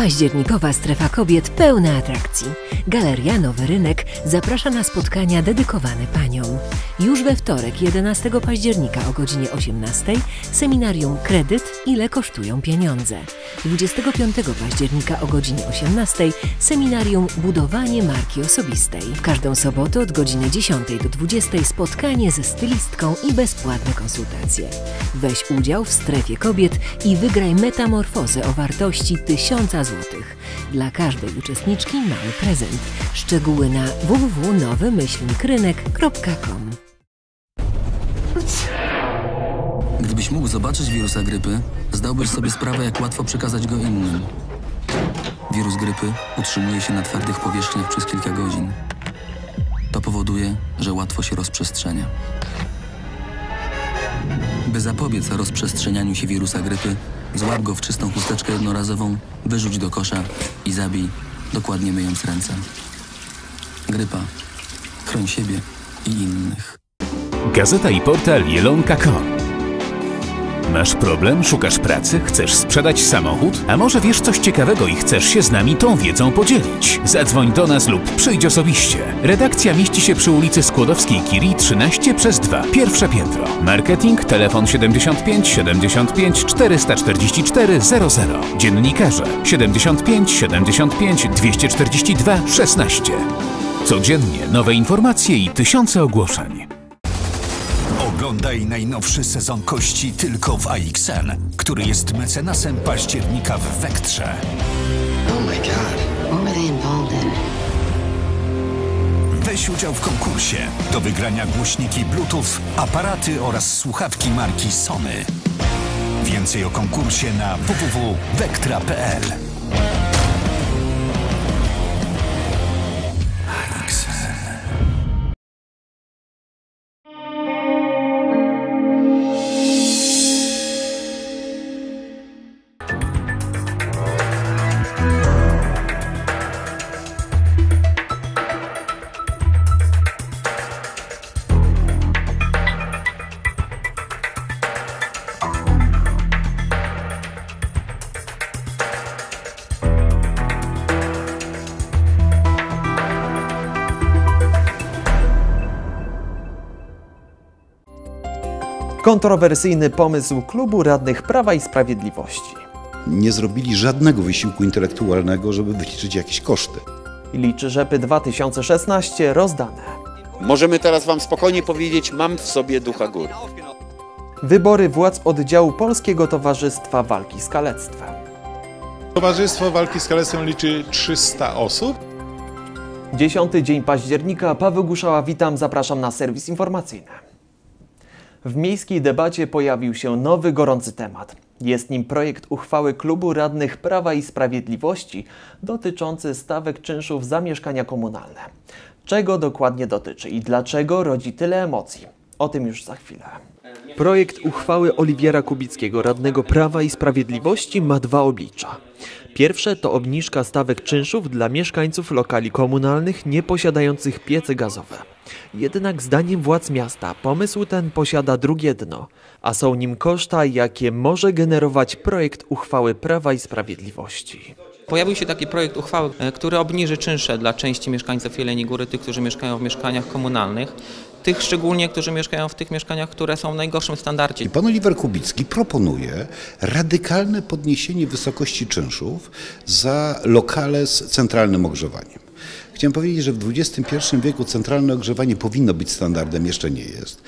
Październikowa strefa kobiet pełna atrakcji. Galeria Nowy Rynek zaprasza na spotkania dedykowane paniom. Już we wtorek, 11 października o godzinie 18 seminarium Kredyt Ile kosztują pieniądze. 25 października o godzinie 18 seminarium Budowanie marki osobistej. W każdą sobotę od godziny 10 do 20 spotkanie ze stylistką i bezpłatne konsultacje. Weź udział w strefie kobiet i wygraj metamorfozę o wartości 1000 zł. Dla każdej uczestniczki mały prezent. Szczegóły na www.nowymyślnikrynek.com Gdybyś mógł zobaczyć wirusa grypy, zdałbyś sobie sprawę, jak łatwo przekazać go innym. Wirus grypy utrzymuje się na twardych powierzchniach przez kilka godzin. To powoduje, że łatwo się rozprzestrzenia. By zapobiec rozprzestrzenianiu się wirusa grypy, złap go w czystą chusteczkę jednorazową, wyrzuć do kosza i zabij, dokładnie myjąc ręce. Grypa. Chroń siebie i innych. Gazeta i portal Jelonka.com Masz problem? Szukasz pracy? Chcesz sprzedać samochód? A może wiesz coś ciekawego i chcesz się z nami tą wiedzą podzielić? Zadzwoń do nas lub przyjdź osobiście. Redakcja mieści się przy ulicy Skłodowskiej Kiri 13 przez 2, pierwsze piętro. Marketing, telefon 75 75 444 00. Dziennikarze 75 75 242 16. Codziennie nowe informacje i tysiące ogłoszeń. Oglądaj najnowszy sezon Kości tylko w AXN, który jest mecenasem października w Wektrze. Oh my god, what were they involved in? Weź udział w konkursie. Do wygrania głośniki Bluetooth, aparaty oraz słuchawki marki Sony. Więcej o konkursie na www.vektra.pl Kontrowersyjny pomysł klubu radnych Prawa i Sprawiedliwości. nie zrobili żadnego wysiłku intelektualnego, żeby wyliczyć jakieś koszty. Liczy Rzepy 2016 rozdane. Możemy teraz Wam spokojnie powiedzieć, mam w sobie ducha góry. Wybory władz oddziału Polskiego Towarzystwa Walki z Kalectwem. Towarzystwo Walki z Kalectwem liczy 300 osób. Dziesiąty dzień października. Paweł Guszała, witam, zapraszam na serwis informacyjny. W miejskiej debacie pojawił się nowy gorący temat. Jest nim projekt uchwały Klubu Radnych Prawa i Sprawiedliwości dotyczący stawek czynszów za mieszkania komunalne. Czego dokładnie dotyczy i dlaczego rodzi tyle emocji? O tym już za chwilę. Projekt uchwały Oliwiera Kubickiego, radnego Prawa i Sprawiedliwości, ma dwa oblicza. Pierwsze to obniżka stawek czynszów dla mieszkańców lokali komunalnych nieposiadających piece gazowe. Jednak zdaniem władz miasta pomysł ten posiada drugie dno, a są nim koszta, jakie może generować projekt uchwały Prawa i Sprawiedliwości. Pojawił się taki projekt uchwały, e, który obniży czynsze dla części mieszkańców Jeleniej Góry, tych, którzy mieszkają w mieszkaniach komunalnych, tych szczególnie, którzy mieszkają w tych mieszkaniach, które są w najgorszym standardzie. I pan Oliver Kubicki proponuje radykalne podniesienie wysokości czynszów za lokale z centralnym ogrzewaniem. Chciałem powiedzieć, że w XXI wieku centralne ogrzewanie powinno być standardem, jeszcze nie jest.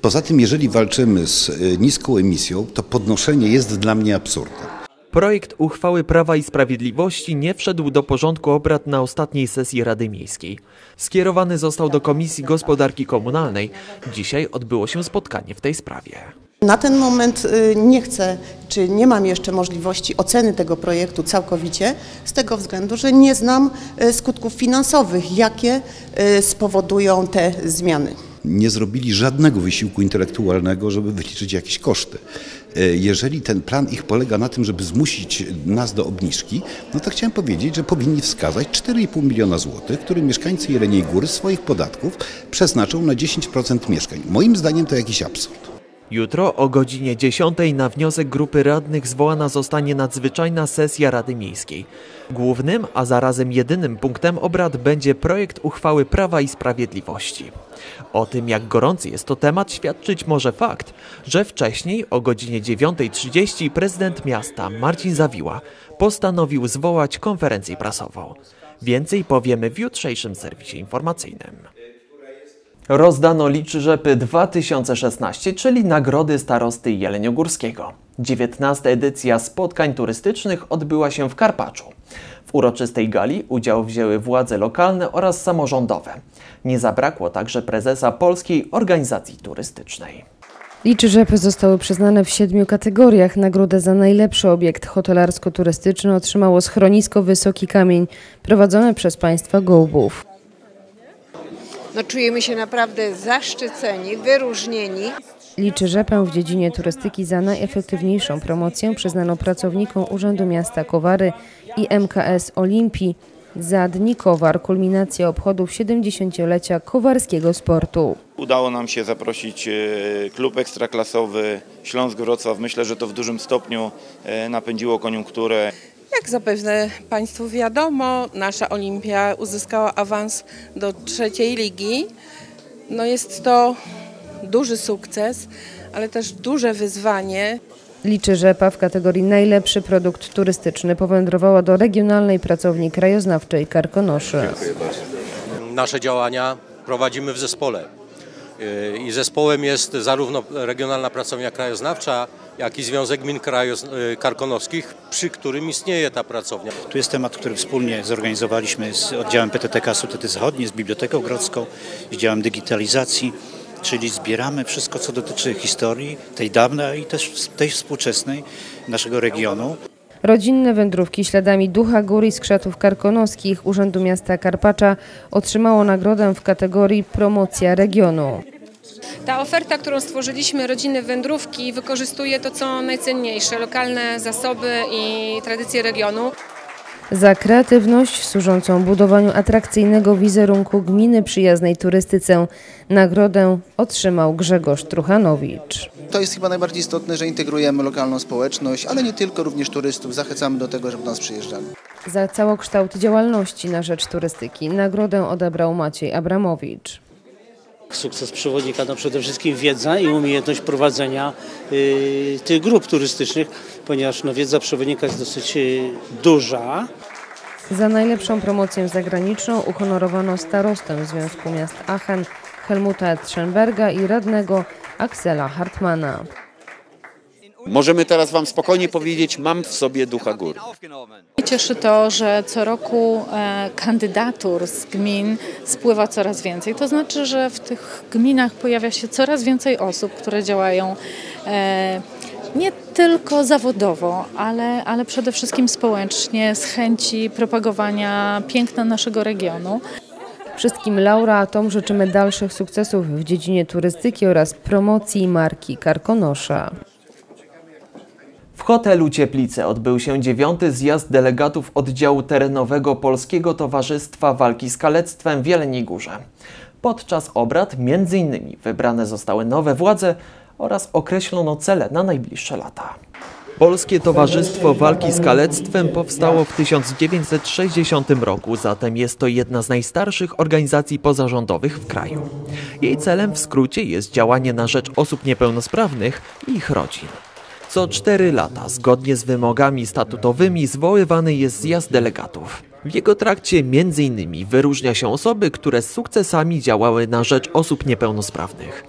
Poza tym, jeżeli walczymy z y, niską emisją, to podnoszenie jest dla mnie absurdem. Projekt uchwały Prawa i Sprawiedliwości nie wszedł do porządku obrad na ostatniej sesji Rady Miejskiej. Skierowany został do Komisji Gospodarki Komunalnej. Dzisiaj odbyło się spotkanie w tej sprawie. Na ten moment y, nie chcę, czy nie mam jeszcze możliwości oceny tego projektu całkowicie, z tego względu, że nie znam y, skutków finansowych, jakie y, spowodują te zmiany. Nie zrobili żadnego wysiłku intelektualnego, żeby wyliczyć jakieś koszty. Y, Jeżeli ten plan ich polega na tym, żeby zmusić nas do obniżki, no to chciałem powiedzieć, że powinni wskazać 4,5 miliona złotych, które mieszkańcy Jeleniej Góry swoich podatków przeznaczą na 10% mieszkań. Moim zdaniem to jakiś absurd. Jutro o godzinie 10 na wniosek grupy radnych zwołana zostanie nadzwyczajna sesja Rady Miejskiej. Głównym, a zarazem jedynym punktem obrad będzie projekt uchwały Prawa i Sprawiedliwości. O tym, jak gorący jest to temat, świadczyć może fakt, że wcześniej o godzinie 9.30 prezydent miasta Marcin Zawiła postanowił zwołać konferencję prasową. Więcej powiemy w jutrzejszym serwisie informacyjnym. Rozdano liczy rzepy 2016, czyli nagrody starosty Jeleniogórskiego. 19. edycja spotkań turystycznych odbyła się w Karpaczu. W uroczystej gali udział wzięły władze lokalne oraz samorządowe. Nie zabrakło także prezesa Polskiej Organizacji Turystycznej. Liczy rzepy zostały przyznane w siedmiu kategoriach. Nagrodę za najlepszy obiekt hotelarsko-turystyczny otrzymało schronisko Wysoki Kamień, prowadzone przez państwa Gołbów. No, czujemy się naprawdę zaszczyceni, wyróżnieni. Liczy rzepę w dziedzinie turystyki za najefektywniejszą promocję przyznano pracownikom Urzędu Miasta Kowary i MKS Olimpii za Dni Kowar, kulminacja obchodów 70-lecia kowarskiego sportu. Udało nam się zaprosić e, klub ekstraklasowy Śląsk Wrocław. Myślę, że to w dużym stopniu e, napędziło koniunkturę. Jak zapewne Państwu wiadomo, nasza Olimpia uzyskała awans do trzeciej ligi. No jest to duży sukces, ale też duże wyzwanie. Liczy rzepa w kategorii najlepszy produkt turystyczny powędrowała do regionalnej pracowni krajoznawczej Karkonoszy. Nasze działania prowadzimy w zespole. I zespołem jest zarówno Regionalna Pracownia Krajoznawcza, jak i Związek Gmin Krajoz Karkonoskich, przy którym istnieje ta pracownia. Tu jest temat, który wspólnie zorganizowaliśmy z oddziałem PTTK Sutety Zachodniej, z Biblioteką Grodzką, z działem digitalizacji, czyli zbieramy wszystko, co dotyczy historii, tej dawnej i też tej współczesnej naszego regionu. Rodzinne wędrówki śladami Ducha Gór i Skrzatów Karkonoskich Urzędu Miasta Karpacza otrzymało nagrodę w kategorii Promocja Regionu. Ta oferta, którą stworzyliśmy, Rodziny Wędrówki, wykorzystuje to, co najcenniejsze, lokalne zasoby i tradycje regionu. Za kreatywność służącą budowaniu atrakcyjnego wizerunku gminy przyjaznej turystyce nagrodę otrzymał Grzegorz Truchanowicz. To jest chyba najbardziej istotne, że integrujemy lokalną społeczność, ale nie tylko, również turystów. Zachęcamy do tego, żeby do nas przyjeżdżali. Za całokształt działalności na rzecz turystyki nagrodę odebrał Maciej Abramowicz. Sukces przewodnika to przede wszystkim wiedza i umiejętność prowadzenia y, tych grup turystycznych, ponieważ no, wiedza przewodnika jest dosyć y, duża. Za najlepszą promocję zagraniczną uhonorowano starostę Związku Miast Aachen Helmuta Trzenberga i radnego Aksela Hartmana. Możemy teraz Wam spokojnie powiedzieć, mam w sobie ducha gór. Cieszy to, że co roku e, kandydatur z gmin spływa coraz więcej. To znaczy, że w tych gminach pojawia się coraz więcej osób, które działają e, nie tylko zawodowo, ale, ale przede wszystkim społecznie, z chęci propagowania piękna naszego regionu. Wszystkim laureatom życzymy dalszych sukcesów w dziedzinie turystyki oraz promocji marki Karkonosza. Hotelu Cieplice odbył się dziewiąty zjazd delegatów oddziału terenowego Polskiego Towarzystwa Walki z Kalectwem w Jeleniej Górze. Podczas obrad m.in. wybrane zostały nowe władze oraz określono cele na najbliższe lata. Polskie Towarzystwo Walki z Kalectwem powstało w 1960 roku, zatem jest to jedna z najstarszych organizacji pozarządowych w kraju. Jej celem w skrócie jest działanie na rzecz osób niepełnosprawnych i ich rodzin. Co cztery lata, zgodnie z wymogami statutowymi, zwoływany jest zjazd delegatów. W jego trakcie m.in. wyróżnia się osoby, które z sukcesami działały na rzecz osób niepełnosprawnych.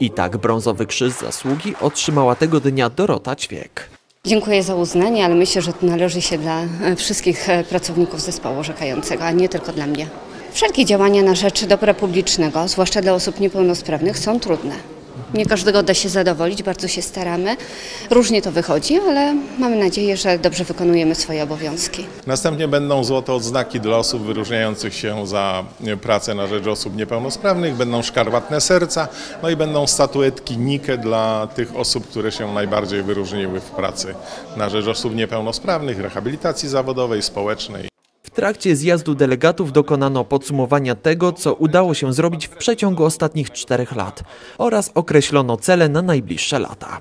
I tak brązowy krzyż zasługi otrzymała tego dnia Dorota Ćwiek. Dziękuję za uznanie, ale myślę, że to należy się dla e, wszystkich e, pracowników zespołu orzekającego, a nie tylko dla mnie. Wszelkie działania na rzecz dobra publicznego, zwłaszcza dla osób niepełnosprawnych, są trudne. Nie każdego da się zadowolić, bardzo się staramy. Różnie to wychodzi, ale mamy nadzieję, że dobrze wykonujemy swoje obowiązki. Następnie będą złote odznaki dla osób wyróżniających się za pracę na rzecz osób niepełnosprawnych, będą szkarłatne serca, no i będą statuetki Nike dla tych osób, które się najbardziej wyróżniły w pracy na rzecz osób niepełnosprawnych, rehabilitacji zawodowej, społecznej trakcie zjazdu delegatów dokonano podsumowania tego, co udało się zrobić w przeciągu ostatnich czterech lat oraz określono cele na najbliższe lata.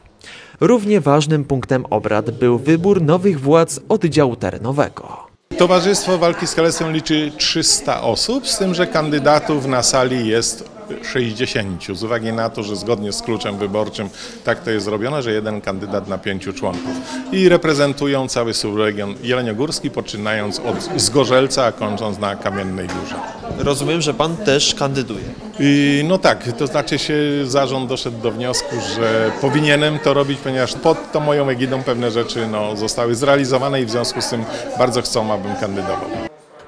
Równie ważnym punktem obrad był wybór nowych władz oddziału terenowego. Towarzystwo Walki z Kalectwem liczy 300 osób, z tym, że kandydatów na sali jest 60, z uwagi na to, że zgodnie z kluczem wyborczym tak to jest zrobione, że jeden kandydat na pięciu członków. I reprezentują cały subregion jeleniogórski, poczynając od Zgorzelca, a kończąc na Kamiennej Górze. Rozumiem, że pan też kandyduje. I no tak, to znaczy się zarząd doszedł do wniosku, że powinienem to robić, ponieważ pod tą moją egidą pewne rzeczy no, zostały zrealizowane i w związku z tym bardzo chcą, abym kandydował.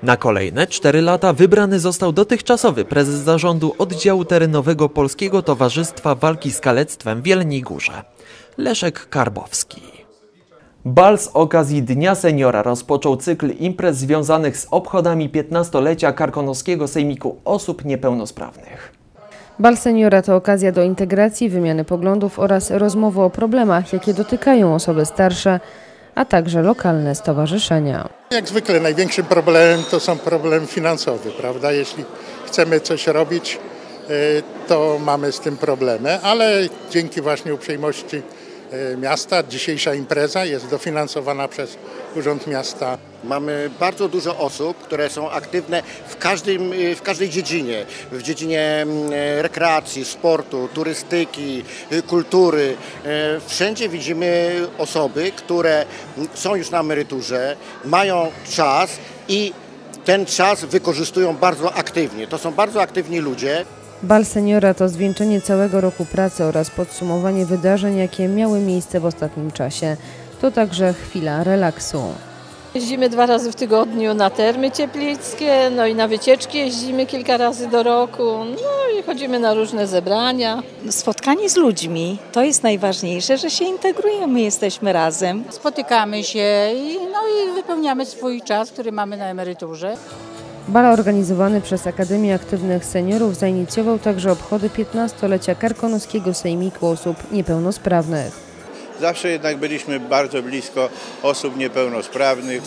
Na kolejne cztery lata wybrany został dotychczasowy prezes zarządu oddziału terenowego Polskiego Towarzystwa Walki z Kalectwem w Jeleniej Górze, Leszek Karbowski. Bal z okazji Dnia Seniora rozpoczął cykl imprez związanych z obchodami 15-lecia Karkonoskiego Sejmiku Osób Niepełnosprawnych. Bal Seniora to okazja do integracji, wymiany poglądów oraz rozmowy o problemach, jakie dotykają osoby starsze, a także lokalne stowarzyszenia. Jak zwykle największym problemem to są problemy finansowe, prawda? Jeśli chcemy coś robić, y, to mamy z tym problemy, ale dzięki właśnie uprzejmości miasta dzisiejsza impreza jest dofinansowana przez Urząd Miasta. Mamy bardzo dużo osób, które są aktywne w, każdym, y, w każdej dziedzinie. W dziedzinie mm, rekreacji, sportu, turystyki, y, kultury. Y, Wszędzie widzimy osoby, które są już na emeryturze, mają czas i ten czas wykorzystują bardzo aktywnie. To są bardzo aktywni ludzie. Bal Seniora to zwieńczenie całego roku pracy oraz podsumowanie wydarzeń, jakie miały miejsce w ostatnim czasie. To także chwila relaksu. Jeździmy dwa razy w tygodniu na termy cieplickie, no i na wycieczki jeździmy kilka razy do roku, no i chodzimy na różne zebrania. Spotkanie z ludźmi to jest najważniejsze, że się integrujemy, jesteśmy razem. Spotykamy się i, no i wypełniamy swój czas, który mamy na emeryturze. Bal organizowany przez Akademię Aktywnych Seniorów zainicjował także obchody 15-lecia Karkonoskiego Sejmiku Osób Niepełnosprawnych. Zawsze jednak byliśmy bardzo blisko osób niepełnosprawnych,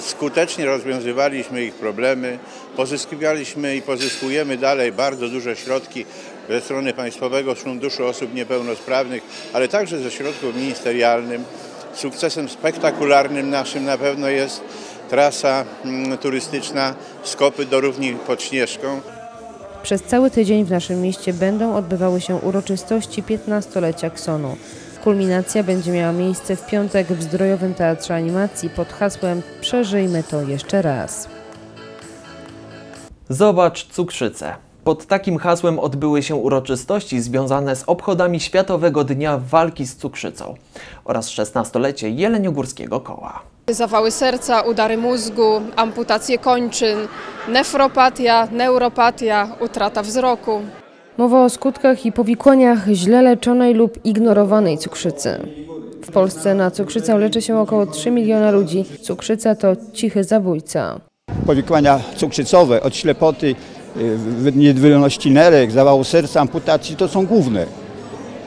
skutecznie rozwiązywaliśmy ich problemy, pozyskiwaliśmy i pozyskujemy dalej bardzo duże środki ze strony Państwowego Funduszu Osób Niepełnosprawnych, ale także ze środków ministerialnych. Sukcesem spektakularnym naszym na pewno jest trasa mm, turystyczna Skopy do Równi pod Śnieżką. Przez cały tydzień w naszym mieście będą odbywały się uroczystości 15-lecia Ksonu. Kulminacja będzie miała miejsce w piątek w Zdrojowym Teatrze Animacji pod hasłem Przeżyjmy to jeszcze raz. Zobacz cukrzycę. Pod takim hasłem odbyły się uroczystości związane z obchodami Światowego Dnia Walki z Cukrzycą oraz 16-lecie Jeleniogórskiego Koła. Zawały serca, udary mózgu, amputacje kończyn, nefropatia, neuropatia, utrata wzroku. Mowa o skutkach i powikłaniach źle leczonej lub ignorowanej cukrzycy. W Polsce na cukrzycę leczy się około 3 miliona ludzi. Cukrzyca to cichy zabójca. Powikłania cukrzycowe od ślepoty, y, niewydolności nerek, zawału serca, amputacji to są główne.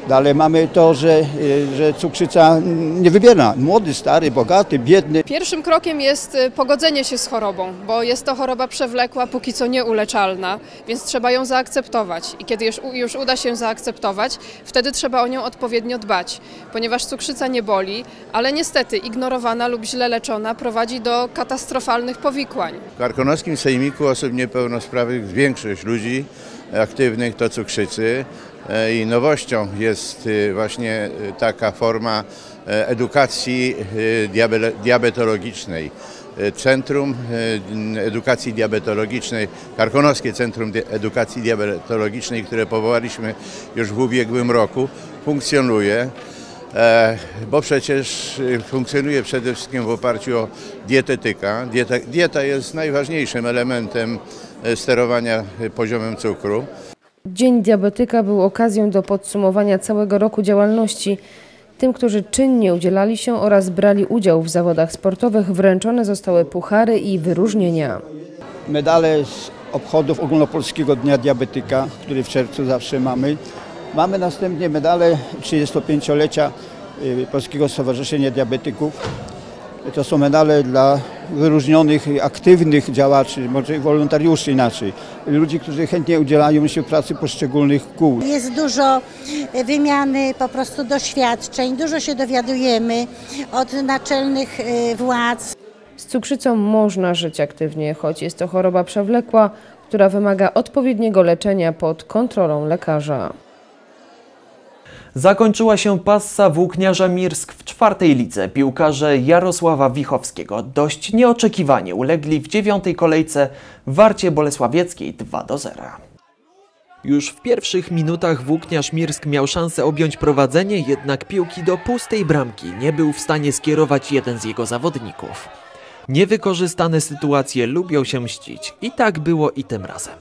Dalej mamy to, że, y, że cukrzyca nie wybiera. Młody, stary, bogaty, biedny. Pierwszym krokiem jest y, pogodzenie się z chorobą, bo jest to choroba przewlekła, póki co nieuleczalna, więc trzeba ją zaakceptować. I kiedy już, już uda się zaakceptować, wtedy trzeba o nią odpowiednio dbać, ponieważ cukrzyca nie boli, ale niestety ignorowana lub źle leczona prowadzi do katastrofalnych powikłań. W Karkonoskim Sejmiku Osób Niepełnosprawnych większość ludzi aktywnych to cukrzycy. E, I nowością jest y, właśnie y, taka forma e, edukacji y, diabe- diabetologicznej. E, Centrum e, Edukacji Diabetologicznej, Karkonoskie Centrum Edukacji Diabetologicznej, które powołaliśmy już w ubiegłym roku, funkcjonuje, e, bo przecież funkcjonuje przede wszystkim w oparciu o dietetyka. Dieta, dieta jest najważniejszym elementem e, sterowania e, poziomem cukru. Dzień Diabetyka był okazją do podsumowania całego roku działalności. Tym, którzy czynnie udzielali się oraz brali udział w zawodach sportowych, wręczone zostały puchary i wyróżnienia. Medale z obchodów Ogólnopolskiego Dnia Diabetyka, który w czerwcu zawsze mamy. Mamy następnie medale 35-lecia y, Polskiego Stowarzyszenia Diabetyków. To są medale dla wyróżnionych, aktywnych działaczy, może wolontariuszy inaczej. Ludzi, którzy chętnie udzielają się pracy poszczególnych kół. Jest dużo wymiany po prostu doświadczeń, dużo się dowiadujemy od naczelnych y, władz. Z cukrzycą można żyć aktywnie, choć jest to choroba przewlekła, która wymaga odpowiedniego leczenia pod kontrolą lekarza. Zakończyła się passa włókniarza Mirsk w czwartej lidze. Piłkarze Jarosława Wichowskiego dość nieoczekiwanie ulegli w dziewiątej kolejce w Warcie Bolesławieckiej 2 do 0. Już w pierwszych minutach włókniarz Mirsk miał szansę objąć prowadzenie, jednak piłki do pustej bramki nie był w stanie skierować jeden z jego zawodników. Niewykorzystane sytuacje lubią się mścić i tak było i tym razem.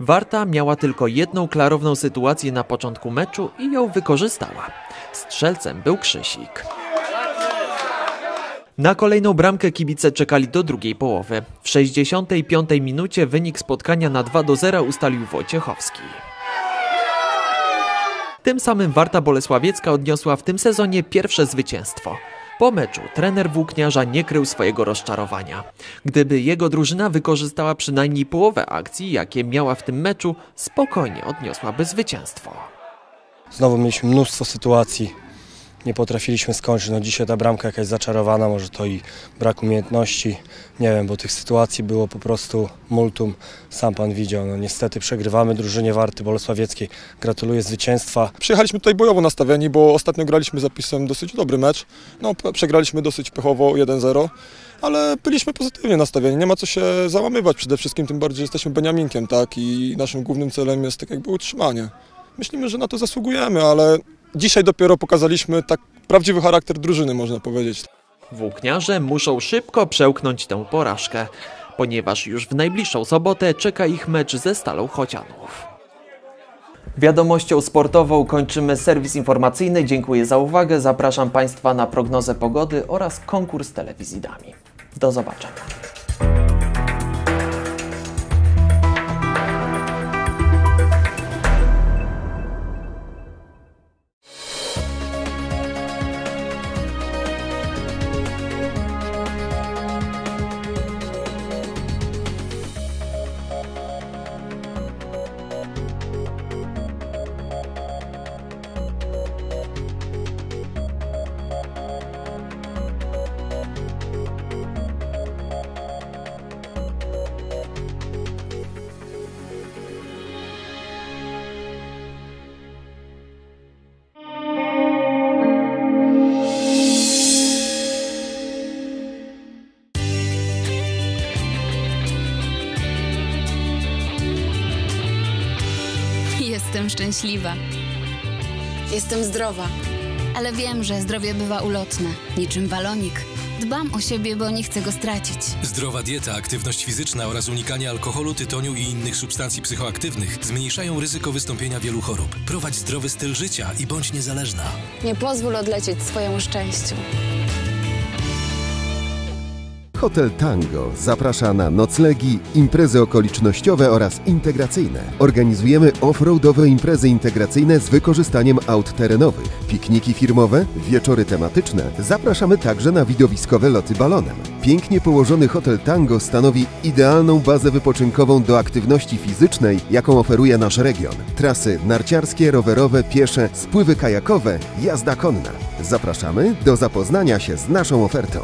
Warta miała tylko jedną klarowną sytuację na początku meczu i ją wykorzystała. Strzelcem był Krzysik. Na kolejną bramkę kibice czekali do drugiej połowy. W 65 minucie wynik spotkania na 2 do 0 ustalił Wojciechowski. Tym samym Warta Bolesławiecka odniosła w tym sezonie pierwsze zwycięstwo. Po meczu trener włókniarza nie krył swojego rozczarowania. Gdyby jego drużyna wykorzystała przynajmniej połowę akcji, jakie miała w tym meczu, spokojnie odniosłaby zwycięstwo. Znowu mieliśmy mnóstwo sytuacji, nie potrafiliśmy skończyć. No dzisiaj ta bramka jakaś zaczarowana, może to i brak umiejętności, nie wiem, bo tych sytuacji było po prostu multum, sam pan widział. No niestety przegrywamy drużynie Warty Bolesławieckiej. Gratuluję zwycięstwa. Przyjechaliśmy tutaj bojowo nastawieni, bo ostatnio graliśmy zapisem dosyć dobry mecz. No przegraliśmy dosyć pechowo 1-0 ale byliśmy pozytywnie nastawieni, nie ma co się załamywać przede wszystkim, tym bardziej, że jesteśmy Beniaminkiem, tak, i naszym głównym celem jest tak jakby utrzymanie. Myślimy, że na to zasługujemy, ale dzisiaj dopiero pokazaliśmy tak prawdziwy charakter drużyny, można powiedzieć. Włókniarze muszą szybko przełknąć tę porażkę, ponieważ już w najbliższą sobotę czeka ich mecz ze Stalą Chocianów. Wiadomością sportową kończymy serwis informacyjny. Dziękuję za uwagę. Zapraszam Państwa na prognozę pogody oraz konkurs telewizji Dami. Do zobaczenia. Szczęśliwa. Jestem zdrowa. Ale wiem, że zdrowie bywa ulotne, niczym balonik. Dbam o siebie, bo nie chcę go stracić. Zdrowa dieta, aktywność fizyczna oraz unikanie alkoholu, tytoniu i innych substancji psychoaktywnych zmniejszają ryzyko wystąpienia wielu chorób. Prowadź zdrowy styl życia i bądź niezależna. Nie pozwól odlecieć swojemu szczęściu. Hotel Tango zaprasza na noclegi, imprezy okolicznościowe oraz integracyjne. Organizujemy off-roadowe imprezy integracyjne z wykorzystaniem aut terenowych, pikniki firmowe, wieczory tematyczne. Zapraszamy także na widowiskowe loty balonem. Pięknie położony Hotel Tango stanowi idealną bazę wypoczynkową do aktywności fizycznej, jaką oferuje nasz region. Trasy narciarskie, rowerowe, piesze, spływy kajakowe, jazda konna. Zapraszamy do zapoznania się z naszą ofertą.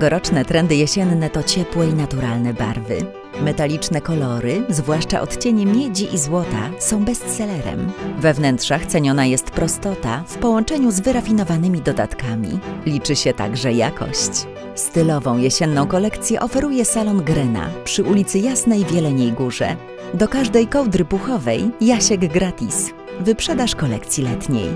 Tegoroczne trendy jesienne to ciepłe i naturalne barwy. Metaliczne kolory, zwłaszcza odcienie miedzi i złota, są bestsellerem. We wnętrzach ceniona jest prostota w połączeniu z wyrafinowanymi dodatkami. Liczy się także jakość. Stylową jesienną kolekcję oferuje salon Grena przy ulicy Jasnej w Jeleniej Górze. Do każdej kołdry puchowej Jasiek gratis. Wyprzedaż kolekcji letniej.